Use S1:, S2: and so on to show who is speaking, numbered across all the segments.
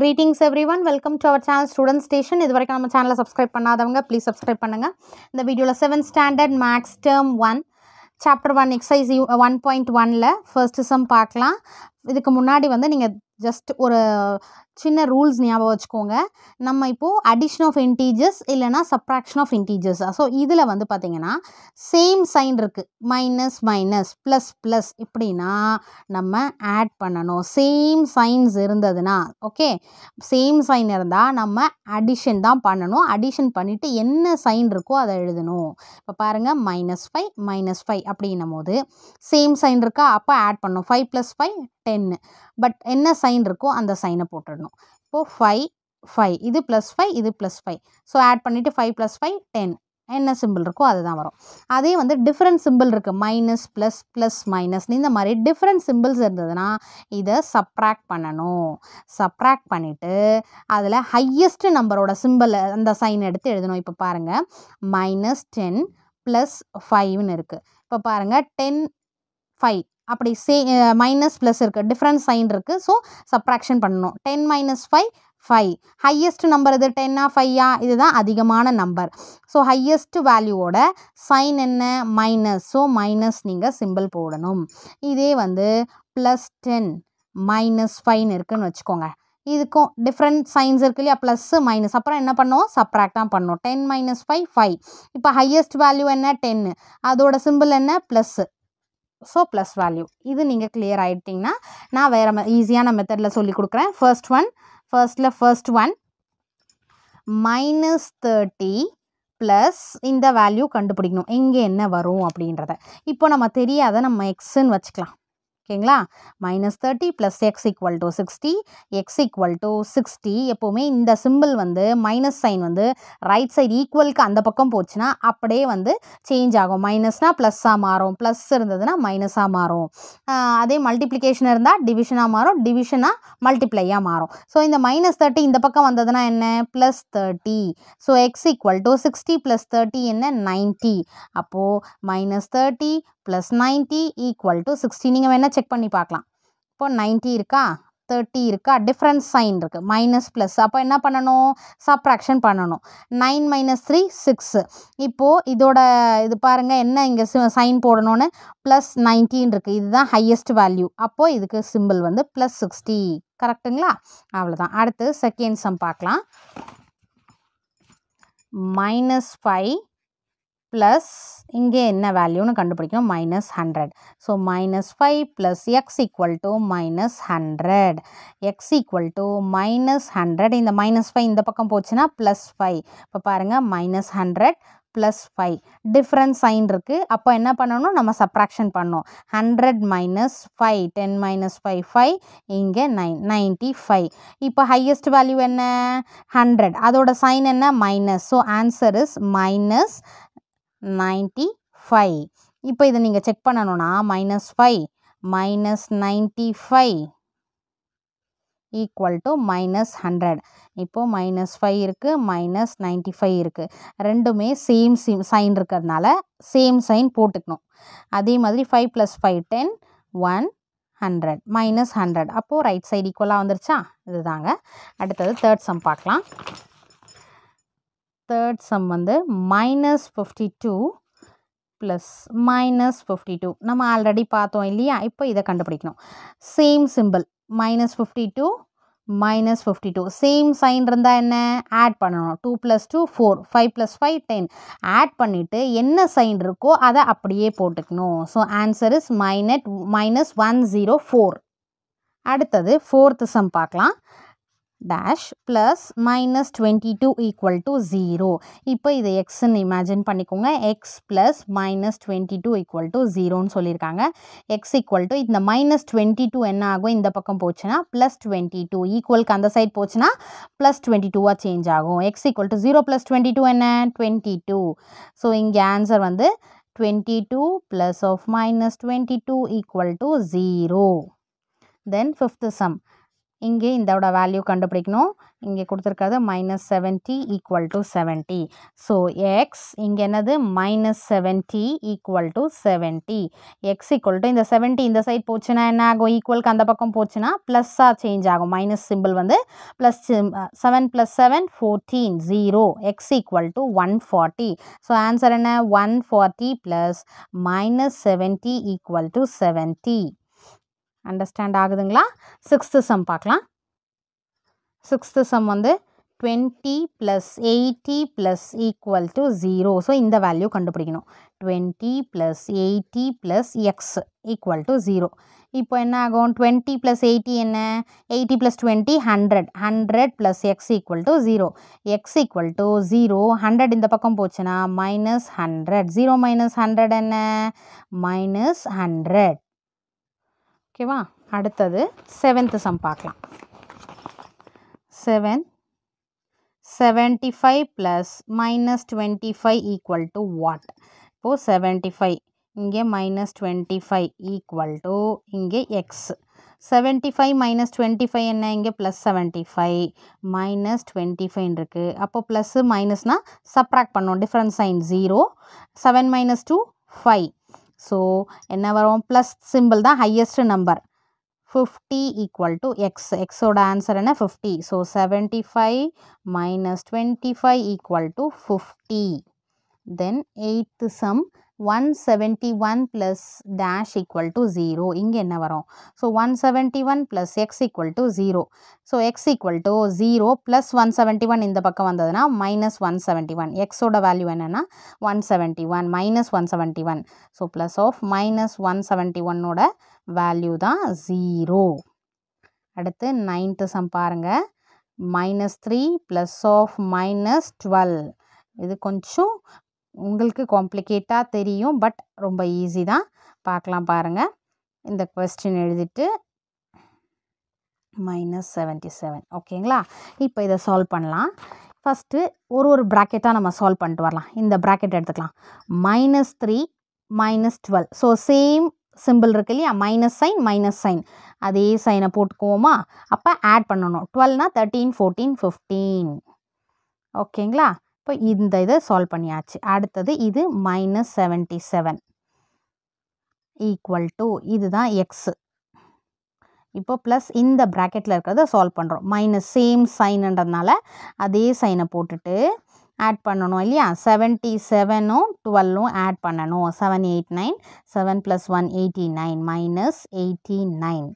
S1: Greetings every one welcome to our channel student station இது வரைக்கும் நம்ம சேனலை சப்ஸ்கிரைப் பண்ணாதவங்க ப்ளீஸ் சப்ஸ்கிரைப் பண்ணுங்கள் இந்த வீடியோவில் seventh standard maths term one chapter one exercise one point ஒனில் ஃபர்ஸ்ட் சம் பார்க்கலாம். இதுக்கு முன்னாடி வந்து நீங்கள் ஜஸ்ட் ஒரு சின்ன ரூல்ஸ் ஞாபகம் வச்சுக்கோங்க. நம்ம இப்போது அடிஷன் ஆஃப் இன்டீஜர்ஸ் இல்லைனா சப்ராக்ஷன் ஆஃப் இன்டீஜர்ஸ் ஸோ இதில் வந்து பார்த்திங்கன்னா சேம் சைன் இருக்குது மைனஸ் மைனஸ் ப்ளஸ் ப்ளஸ் இப்படின்னா நம்ம ஆட் பண்ணணும். சேம் சைன்ஸ் இருந்ததுன்னா ஓகே சேம் சைன் இருந்தால் நம்ம அடிஷன் தான் பண்ணணும். அடிஷன் பண்ணிவிட்டு என்ன சைன் இருக்கோ அதை எழுதணும். இப்போ பாருங்கள் மைனஸ் ஃபைவ் மைனஸ் ஃபைவ் அப்படின்னும் போது சேம் சைன் இருக்கா? அப்போ ஆட் பண்ணணும். ஃபைவ் ப்ளஸ் ஃபைவ் டென்னு பட் என்ன சைன் இருக்கோ அந்த சைனை போட்டுடணும். இப்போது ஃபைவ் ஃபைவ் இது ப்ளஸ் ஃபைவ் இது ப்ளஸ் ஃபைவ் ஸோ ஆட் பண்ணிவிட்டு ஃபைவ் ப்ளஸ் ஃபைவ் டென் என்ன சிம்பிள் இருக்கோ அதுதான் வரும். அதே வந்து டிஃப்ரெண்ட் சிம்பிள் இருக்குது மைனஸ் ப்ளஸ் ப்ளஸ் மைனஸ் இந்த மாதிரி டிஃப்ரெண்ட் சிம்பிள்ஸ் இருந்ததுன்னா இதை சப்ராக்ட் பண்ணணும். சப்ராக்ட் பண்ணிவிட்டு அதில் ஹையஸ்ட் நம்பரோட சிம்பிள் அந்த சைன் எடுத்து எழுதணும். இப்போ பாருங்கள் மைனஸ் டென் ப்ளஸ் ஃபைவ்னு இருக்குது இப்போ பாருங்கள் டென் ஃபைவ் அப்படி சே மைனஸ் ப்ளஸ் இருக்குது டிஃப்ரெண்ட் சைன் இருக்குது ஸோ சப்ராக்ஷன் பண்ணணும். Ten minus five five highest number இது டென்னா ஃபையா இதுதான் அதிகமான நம்பர் ஸோ ஹையஸ்ட் வேல்யூவோட சைன் என்ன? மைனஸ் ஸோ மைனஸ் நீங்கள் சிம்பிள் போடணும். இதே வந்து ப்ளஸ் டென் மைனஸ் ஃபைன் இருக்குன்னு வச்சுக்கோங்க. இதுக்கும் டிஃப்ரெண்ட் சைன்ஸ் இருக்கு இல்லையா? ப்ளஸ்ஸு மைனஸ் அப்புறம் என்ன பண்ணோம் சப்ராக்ட் தான் பண்ணோம் டென் மைனஸ் ஃபைவ் ஃபைவ் இப்போ ஹையஸ்ட் வேல்யூ என்ன? டென்னு அதோட சிம்பிள் என்ன? ப்ளஸ்ஸு ஸோ ப்ளஸ் வேல்யூ இது நீங்கள் கிளியர் ஆகிட்டிங்கன்னா நான் வேறு ஈஸியான மெத்தடில் சொல்லி கொடுக்குறேன். First one ஃபர்ஸ்டில் first one minus thirty plus இந்த வேல்யூ கண்டுபிடிக்கணும். எங்கே என்ன வரும் அப்படின்றத. இப்போ நம்ம தெரியாத நம்ம எக்ஸுன்னு வச்சுக்கலாம். ஓகேங்களா? Minus thirty plus x equal to sixty x equal to sixty எப்போவுமே இந்த சிம்பிள் வந்து மைனஸ் சைன் வந்து ரைட் சைடு ஈக்குவலுக்கு அந்த பக்கம் போச்சுன்னா அப்படியே வந்து சேஞ்ச் ஆகும். மைனஸ்னால் ப்ளஸ்ஸாக மாறும். ப்ளஸ் இருந்ததுன்னா மைனஸாக மாறும். அதே மல்டிப்ளிகேஷன் இருந்தால் டிவிஷனாக மாறும். டிவிஷனாக மல்டிப்ளையாக மாறும். ஸோ இந்த மைனஸ் தேர்ட்டி இந்த பக்கம் வந்ததுன்னா என்ன? Plus thirty so x equal to sixty plus thirty என்ன? நைன்ட்டி அப்போது minus thirty plus ninety equal to sixty நீங்கள் வேணால் செக் பண்ணி பார்க்கலாம். இப்போ நைன்ட்டி இருக்கா? தேர்ட்டி இருக்கா? டிஃப்ரெண்ட் சைன் இருக்குது மைனஸ் ப்ளஸ் அப்போ என்ன பண்ணணும்? சப்ராக்ஷன் பண்ணணும். நைன் மைனஸ் த்ரீ சிக்ஸு இப்போது இதோட இது பாருங்கள் என்ன இங்கே சைன் போடணும்னு? ப்ளஸ் நைன்டீன் இருக்குது இதுதான் ஹையஸ்ட் வேல்யூ அப்போது இதுக்கு சிம்பிள் வந்து ப்ளஸ் சிக்ஸ்டி கரெக்டுங்களா அவ்வளோதான் அடுத்து செகண்ட் சம் பார்க்கலாம். மைனஸ் ஃபைவ் ப்ளஸ் இங்கே என்ன வேல்யூன்னு கண்டுபிடிக்கணும்? Minus hundred so minus five plus x equal to minus hundred x equal to minus hundred இந்த மைனஸ் ஃபைவ் இந்த பக்கம் போச்சுன்னா ப்ளஸ் ஃபைவ் இப்போ பாருங்கள் minus hundred plus five different sign இருக்குது அப்போ என்ன பண்ணணும்? நம்ம சப்ராக்ஷன் பண்ணோம் hundred minus five ten minus five five இங்கே நைன் நைன்ட்டி ஃபைவ் இப்போ ஹையஸ்ட் வேல்யூ என்ன? ஹண்ட்ரட் அதோட சைன் என்ன? Minus so answer is minus ninety five. இப்போ இதை நீங்கள் செக் பண்ணணும்னா minus five minus ninety five equal to minus hundred இப்போது மைனஸ் ஃபைவ் இருக்குது மைனஸ் நைன்ட்டி ஃபைவ் இருக்குது ரெண்டுமே சேம் சிம் சைன் இருக்கிறதுனால சேம் சைன் போட்டுக்கணும். அதே மாதிரி five plus five ten one hundred minus hundred அப்போது ரைட் சைடு ஈக்குவலாக வந்துருச்சா? இதுதாங்க. அடுத்தது தேர்ட் சம் பார்க்கலாம். தேர்ட் சம் வந்து minus fifty two plus minus fifty two நம்ம ஆல்ரெடி பார்த்தோம் இல்லையா? இப்போ இதை கண்டுபிடிக்கணும். Same symbol minus fifty two minus fifty two same sign இருந்தால் என்ன? ஆட் பண்ணணும். Two plus two four five plus five ten add பண்ணிவிட்டு என்ன சைன் இருக்கோ அதை அப்படியே போட்டுக்கணும். So answer is மைனட் minus one zero four அடுத்தது ஃபோர்த்து சம் பார்க்கலாம். Dash plus minus twenty two equal to zero இப்போ இது எக்ஸ்ன்னு இமேஜின் பண்ணிக்கோங்க. X plus minus twenty two equal to ஜீரோன்னு சொல்லியிருக்காங்க. எக்ஸ் ஈக்குவல் டு இந்த மைனஸ் டுவெண்ட்டி டூ என்ன ஆகும்? இந்த பக்கம் போச்சுன்னா ப்ளஸ் டுவெண்ட்டி டூ ஈக்குவலுக்கு அந்த சைட் போச்சுன்னா ப்ளஸ் டுவெண்ட்டி டூவாக சேஞ்ச் ஆகும். X equal to zero plus twenty two என்ன? டுவெண்ட்டி டூ ஸோ இங்கே ஆன்சர் வந்து twenty two plus of minus twenty two equal to zero then fifth sum இங்கே இதோட வேல்யூ கண்டுபிடிக்கணும். இங்கே கொடுத்துருக்கிறது minus seventy equal to seventy so x இங்கே என்னது? Minus seventy equal to seventy x equal to இந்த செவன்ட்டி இந்த சைட் போச்சுன்னா என்ன ஆகும்? ஈக்குவலுக்கு அந்த பக்கம் போச்சுன்னா ப்ளஸ்ஸாக சேஞ்ச் ஆகும். மைனஸ் சிம்பிள் வந்து plus seven plus seven fourteen zero x equal to one forty so answer என்ன? One forty plus minus seventy equal to seventy understand ஆகுதுங்களா? Sixth sum பார்க்கலாம். சிக்ஸ்த்து சம் வந்து twenty plus eighty plus equal to zero so இந்த value கண்டுபிடிக்கணும். Twenty plus eighty plus x equal to zero இப்போ என்ன ஆகும்? Twenty plus eighty என்ன? Eighty plus twenty hundred hundred plus x equal to zero x equal to zero hundred இந்த பக்கம் போச்சுன்னா minus hundred zero minus hundred என்ன? Minus hundred ஓகேவா? அடுத்தது செவன்த்து சம் பார்க்கலாம். Seven seventy five plus minus twenty five equal to what இப்போது seventy five இங்கே minus twenty five equal to இங்கே x seventy five minus twenty five என்ன? இங்கே plus seventy five minus twenty five இருக்குது அப்போ plus மைனஸ்னால் subtract பண்ணோம். Different sign zero seven minus two five so என்ன வரும்? ப்ளஸ் சிம்பிள் தான் highest number fifty equal to x எக்ஸோட ஆன்சர் என்ன? Fifty so seventy five minus twenty five equal to fifty then eighth sum one seventy one plus dash equal to zero இங்கே என்ன வரும்? So one seventy one plus x equal to zero so x equal to zero plus one seventy one இந்த பக்கம் வந்ததுன்னா minus one seventy one எக்ஸோட value என்னென்னா one seventy one minus one seventy one so plus of minus one seventy ஒன்னோட value தான் zero அடுத்து ninth sum பாருங்கள் minus three plus of minus twelve இது கொஞ்சம் உங்களுக்கு காம்ப்ளிகேட்டாக தெரியும் பட் ரொம்ப ஈஸி தான். பார்க்கலாம் பாருங்கள் இந்த கொஸ்டின் எழுதிட்டு மைனஸ் செவன்ட்டி செவன் ஓகேங்களா? இப்போ இதை சால்வ் பண்ணலாம். ஃபஸ்ட்டு ஒரு ஒரு ப்ராக்கெட்டாக நம்ம சால்வ் பண்ணிட்டு வரலாம். இந்த ப்ராக்கெட் எடுத்துக்கலாம். Minus three minus twelve so same symbol இருக்கு இல்லையா? மைனஸ் சைன் மைனஸ் சைன் அதே சைனை போட்டுக்குவோமா? அப்போ ஆட் பண்ணணும். டுவெல்னால் தேர்ட்டீன் ஃபோர்டீன் ஃபிஃப்டீன் ஓகேங்களா? இப்போ இந்த இதை சால்வ் பண்ணியாச்சு. அடுத்தது இது minus seventy seven equal to இதுதான் எக்ஸு இப்போ ப்ளஸ் இந்த ப்ராக்கெட்டில் இருக்கிறத சால்வ் பண்ணுறோம் மைனஸ் சேம் சைனுன்றதுனால அதே சைனை போட்டுட்டு ஆட் பண்ணணும் இல்லையா? செவன்ட்டி செவனும் டுவெல்லும் ஆட் பண்ணணும். Seven eight nine seven plus one eighty nine minus eighty nine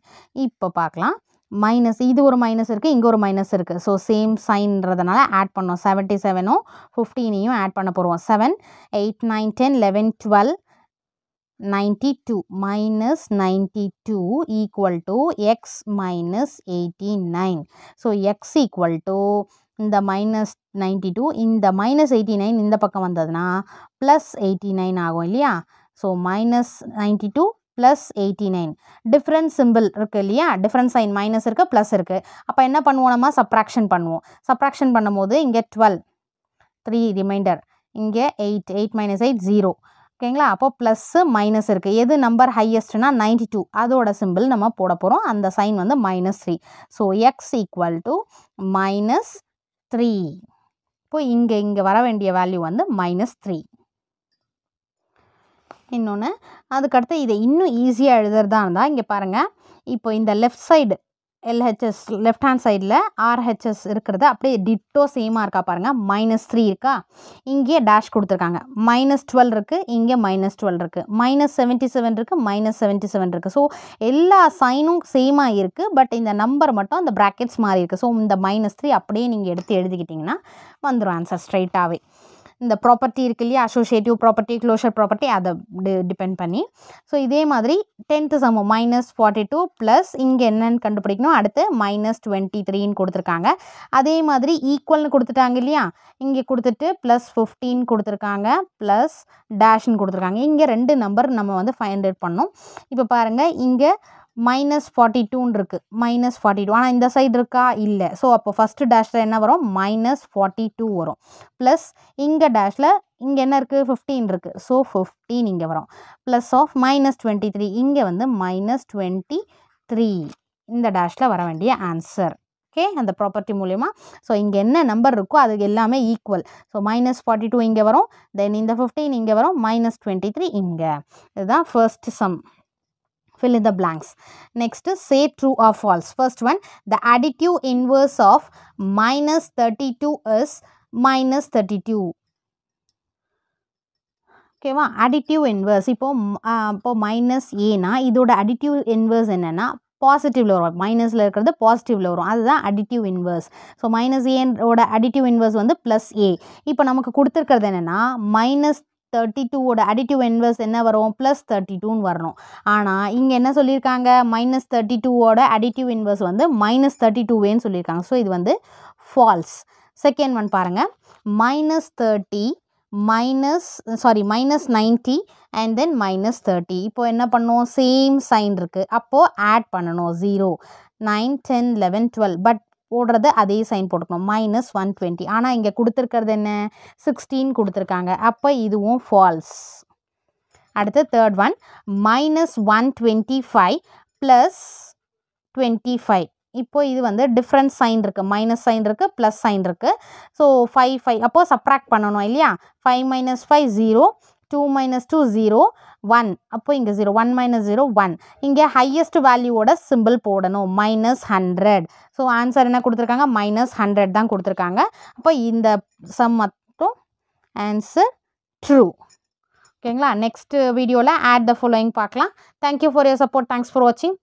S1: இப்போ பார்க்கலாம். மைனஸ் இது ஒரு மைனஸ் இருக்குது இங்கே ஒரு மைனஸ் இருக்குது ஸோ சேம் சைன்றதுனால ஆட் பண்ணோம். செவன்ட்டி செவனும் ஃபிஃப்டீனையும் ஆட் பண்ண போகிறோம் seven eight nine ten eleven twelve ninety two minus ninety two equal to x minus eighty nine so x equal to இந்த மைனஸ் நைன்ட்டி டூ இந்த மைனஸ் எயிட்டி நைன் இந்த பக்கம் வந்ததுன்னா ப்ளஸ் எயிட்டி நைன் ஆகும் இல்லையா? So minus ninety two plus eighty nine different symbol இருக்குது இல்லையா? Different sign minus இருக்குது ப்ளஸ் இருக்குது அப்போ என்ன பண்ணுவோம் நம்ம? சப்ராக்ஷன் பண்ணுவோம். சப்ராக்ஷன் பண்ணும்போது இங்கே டுவெல் த்ரீ ரிமைண்டர் இங்கே eight eight minus eight zero ஓகேங்களா அப்போ ப்ளஸ்ஸு மைனஸ் இருக்குது எது நம்பர் ஹையஸ்ட்னா நைன்டி டூ அதோட சிம்பிள் நம்ம போட போகிறோம் அந்த சைன் வந்து minus three so x equal to minus three இப்போ இங்கே இங்கே வர வேண்டிய வேல்யூ வந்து மைனஸ் த்ரீ இன்னொன்று அதுக்கடுத்து இதை இன்னும் ஈஸியாக எழுதுறதா இருந்தால் இங்கே பாருங்கள் இப்போ இந்த left side LHS left hand சைடில் ஆர்ஹெச்எஸ் இருக்கிறது அப்படியே டிட்டோ சேமாக இருக்கா பாருங்கள் மைனஸ் த்ரீ இருக்கா? இங்கே டேஷ் கொடுத்துருக்காங்க. மைனஸ் டுவெல் இருக்குது இங்கே மைனஸ் டுவெல் இருக்குது மைனஸ் செவன்ட்டி செவன் இருக்குது மைனஸ் செவன்ட்டி செவன் இருக்குது ஸோ எல்லா சைனும் சேமாக இருக்குது பட் இந்த நம்பர் மட்டும் அந்த ப்ராக்கெட்ஸ் மாறி இருக்குது ஸோ இந்த மைனஸ் த்ரீ அப்படியே நீங்கள் எடுத்து எழுதிக்கிட்டிங்கன்னா வந்துடும் ஆன்சர் ஸ்ட்ரைட்டாகவே இந்த ப்ராப்பர்ட்டி இருக்கு இல்லையா? அசோசியேட்டிவ் ப்ராப்பர்ட்டி க்ளோஷர் ப்ராப்பர்ட்டி அதை டிபெண்ட் பண்ணி. ஸோ இதே மாதிரி டென்த்து சமம் மைனஸ் ஃபார்ட்டி டூ ப்ளஸ் இங்கே என்னென்னு கண்டுபிடிக்கணும்? அடுத்து மைனஸ் டுவெண்ட்டி த்ரீன்னு கொடுத்துருக்காங்க. அதே மாதிரி ஈக்குவல்னு கொடுத்துட்டாங்க இல்லையா? இங்கே கொடுத்துட்டு ப்ளஸ் ஃபிஃப்டீன் கொடுத்துருக்காங்க ப்ளஸ் டேஷ்னு கொடுத்துருக்காங்க. இங்கே ரெண்டு நம்பர் நம்ம வந்து ஃபைவ் அவுட் பண்ணோம். இப்போ பாருங்கள் இங்கே மைனஸ் ஃபார்ட்டி டூன்னு இருக்குது மைனஸ் ஃபார்ட்டி டூ ஆனால் இந்த சைடு இருக்கா? இல்லை. ஸோ அப்போ ஃபஸ்ட்டு டேஷில் என்ன வரும்? மைனஸ் ஃபார்ட்டி டூ வரும். ப்ளஸ் இங்கே டேஷில் இங்கே என்ன இருக்குது ஃபிஃப்டீன் இருக்குது ஸோ ஃபிஃப்டீன் இங்கே வரும். Plus of minus twenty three இங்கே வந்து மைனஸ் டுவெண்ட்டி த்ரீ இந்த டேஷில் வர வேண்டிய ஆன்சர் ஓகே அந்த ப்ராப்பர்ட்டி மூலிமா ஸோ இங்கே என்ன நம்பர் இருக்கோ அது எல்லாமே equal so minus forty two இங்கே வரும். தென் இந்த ஃபிஃப்டீன் இங்கே வரும். மைனஸ் டுவெண்ட்டி த்ரீ இங்கே. இதுதான் first sum fill in the blanks. Next is say true or false. First one the additive inverse of minus 32 is minus 32 ஓகேவா அடிட்டிவ் இன்வர்ஸ் இப்போது இப்போது மைனஸ் ஏனா இதோட அடிட்டிவ் இன்வர்ஸ் என்னென்னா பாசிட்டிவில் வரும். மைனஸில் இருக்கிறது பாசிட்டிவில் வரும். அதுதான் அடிட்டிவ் இன்வர்ஸ் ஸோ மைனஸ் ஏனோட அடிட்டிவ் இன்வர்ஸ் வந்து ப்ளஸ் ஏ இப்போ நமக்கு கொடுத்துருக்கிறது என்னென்னா மைனஸ் தேர்ட்டி டூவோட அடிட்டிவ் இன்வர்ஸ் என்ன வரும்? ப்ளஸ் தேர்ட்டி டூன்னு வரணும். ஆனால் இங்கே என்ன சொல்லியிருக்காங்க? மைனஸ் தேர்ட்டி டூவோட அடிட்டிவ் இன்வர்ஸ் வந்து மைனஸ் தேர்ட்டி டூவேன்னு சொல்லியிருக்காங்க. ஸோ இது வந்து ஃபால்ஸ் செகண்ட் ஒன் பாருங்கள் minus thirty minus sorry minus ninety and then minus thirty இப்போது என்ன பண்ணோம்? சேம் சைன் இருக்குது அப்போது ஆட் பண்ணணும். Zero nine ten eleven twelve but போடுறது அதே சைன் போட்டுக்கணும். மைனஸ் ஒன் டுவெண்ட்டி ஆனால் இங்கே கொடுத்துருக்கிறது என்ன? சிக்ஸ்டீன் கொடுத்துருக்காங்க. அப்போ இதுவும் ஃபால்ஸ் அடுத்து third one minus one twenty five plus twenty five இப்போது இது வந்து டிஃப்ரெண்ட் சைன் இருக்குது மைனஸ் சைன் இருக்குது ப்ளஸ் சைன் இருக்குது ஸோ ஃபைவ் ஃபைவ் அப்போது சப்ராக்ட் பண்ணணும் இல்லையா? Five minus five zero two minus two zero one அப்போ இங்கே zero one minus zero one இங்கே ஹையஸ்ட் வேல்யூவோட சிம்பிள் போடணும். மைனஸ் ஹண்ட்ரட் ஸோ ஆன்சர் என்ன கொடுத்துருக்காங்க? மைனஸ் ஹண்ட்ரட் தான் கொடுத்துருக்காங்க. அப்போ இந்த சம் மட்டும் ஆன்சர் ட்ரூ ஓகேங்களா? நெக்ஸ்ட் வீடியோவில் ஆட் த ஃபாலோயிங் பார்க்கலாம். Thank you for your support thanks for வாட்சிங்